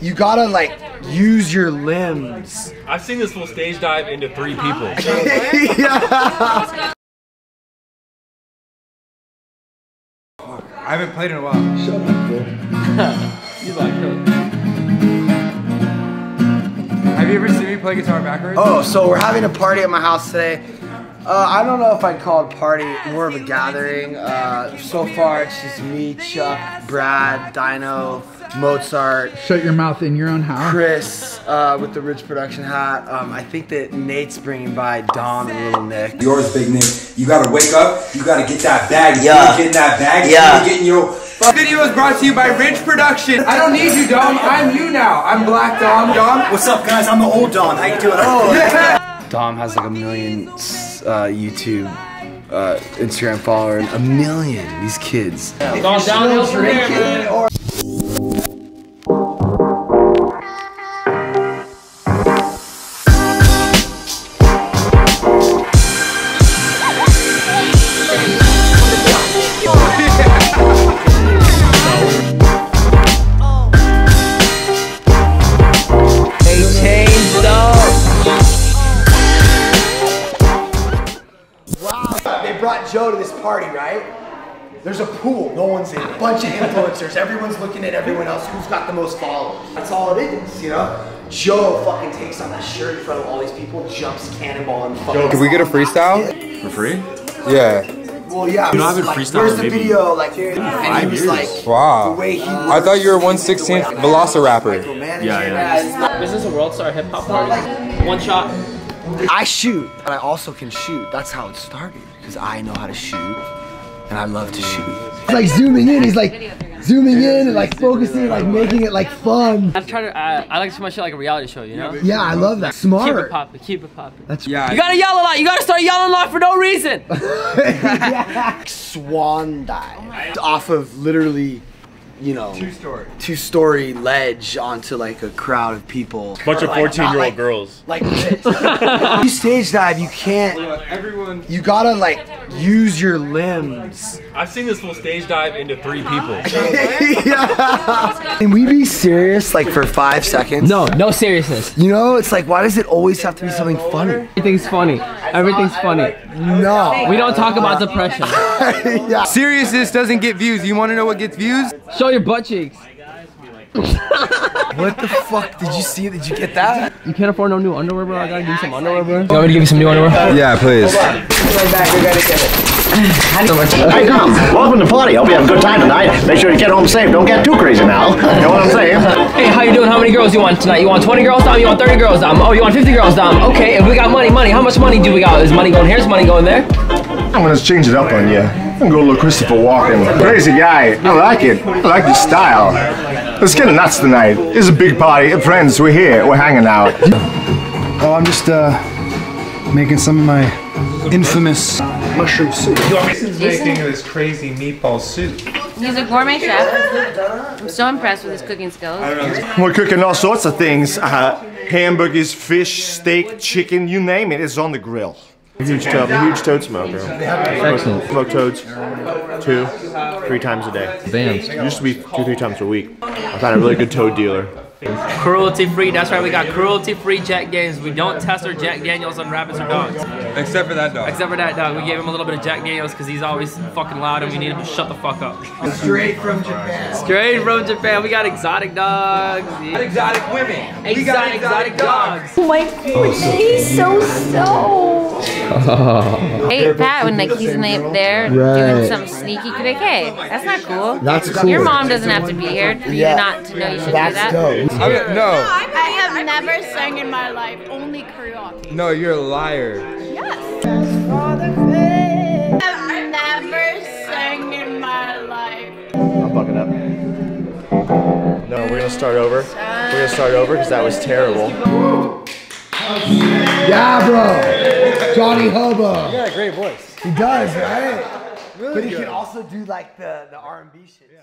You gotta like use your limbs. I've seen this full stage dive into three people. yeah. I haven't played in a while. Shut up, You like Have you ever seen me play guitar backwards? Oh, so we're having a party at my house today. Uh, I don't know if I'd call it party, more of a gathering. Uh, so far, it's just me, Chuck, Brad, Dino, Mozart, Shut your mouth in your own house. Chris uh, with the Rich Production hat. Um, I think that Nate's bringing by Dom and Little Nick. Yours, big Nick. You gotta wake up. You gotta get that bag. You Yeah. gotta get in that bag. Yeah. You getting your. This video is brought to you by Rich Production. I don't need you, Dom. I'm you now. I'm Black Dom. Dom. What's up, guys? I'm the old Don. How you doing? Oh, Dom has like a million uh, YouTube, uh, Instagram followers. A million. These kids. Gone downhill from there, man. Brought Joe to this party, right? There's a pool, no one's in it. Bunch of influencers, everyone's looking at everyone else who's got the most followers. That's all it is, you know? Joe fucking takes on that shirt in front of all these people, jumps cannonball and fucking. Can we get a freestyle? For free? Yeah. Well, yeah. You know, I've been like, freestyling Where's the maybe video? Like, here. and he was like, Wow. the way he I thought you were 116th Velociraptor. Yeah, yeah. This is a world star hip hop party? One shot. I shoot, but I also can shoot. That's how it started, because I know how to shoot, and I love to shoot. It's like zooming in, he's like zooming in and like focusing, like making it like fun. I'm trying to. I, I like to see my shit like a reality show, you know? Yeah, I love that. Smart. Keep it Smart. popping. Keep it popping. That's Yeah. You gotta yell a lot. You gotta start yelling a lot for no reason. Swan dive off of literally, you know, Two story. two story ledge onto like a crowd of people. Bunch of Like, fourteen year old like- girls. Like this. you stage dive, you can't. Everyone. You gotta like use your limbs. I've seen this full stage dive into three people. yeah. Can we be serious like for five seconds? No, no seriousness. You know, it's like, why does it always have to be something funny? Everything's funny. Everything's funny. No. We don't talk about depression. yeah. Seriousness doesn't get views. You want to know what gets views? Show your butt cheeks. What the fuck? Did you see? Did you get that? You can't afford no new underwear, bro. I gotta give you some underwear, bro. You want me to give you some new underwear? Yeah, please. Hey, Tom. Welcome to party. Hope you have a good time tonight. Make sure you get home safe. Don't get too crazy now. You know what I'm saying? Hey, how you doing? How many girls you want tonight? You want 20 girls, Dom? You want 30 girls, Dom? Oh, you want 50 girls, Dom? Okay, if we got money, money. How much money do we got? Is money going here? Is money going there? I'm gonna change it up on you. I'm gonna go a little Christopher Walken. Crazy guy. I like it. I like your style. Let's get nuts tonight. It's a big party. Friends, we're here. We're hanging out. Oh, I'm just uh making some of my infamous mushroom soup. making this crazy meatball soup. He's a gourmet chef. I'm so impressed with his cooking skills. We're cooking all sorts of things. Uh, hamburgers, fish, steak, chicken, you name it. It's on the grill. Huge toad, huge toad smoker. Excellent. Smoke toads, two, three times a day. Vans. Used to be two, three times a week. I found a really good toad dealer. Cruelty free. That's right. We got cruelty free Jack Daniels. We don't test our Jack Daniels on rabbits or dogs. Except for that dog. Except for that dog. We gave him a little bit of Jack Daniels because he's always fucking loud and we need him to shut the fuck up. Straight from Japan. Straight from Japan. We got exotic dogs. Exotic women. Exotic, exotic dogs. Oh my god, he's so so. Hey Pat, when like he's in the, there doing some sneaky, you could like, hey, that's not cool. That's cool. Your mom doesn't have to be here for you not to know you should That's do that. dope. I mean, no, I have never sang in my life, only karaoke. no, you're a liar. Yes. I've never sang in my life. I'm bucking up. No, we're gonna start over. We're gonna start over because that was terrible. Yeah, bro. Johnny Hobo. He got a great voice. He does, right? Really but he can also do like the, the R&B shit too.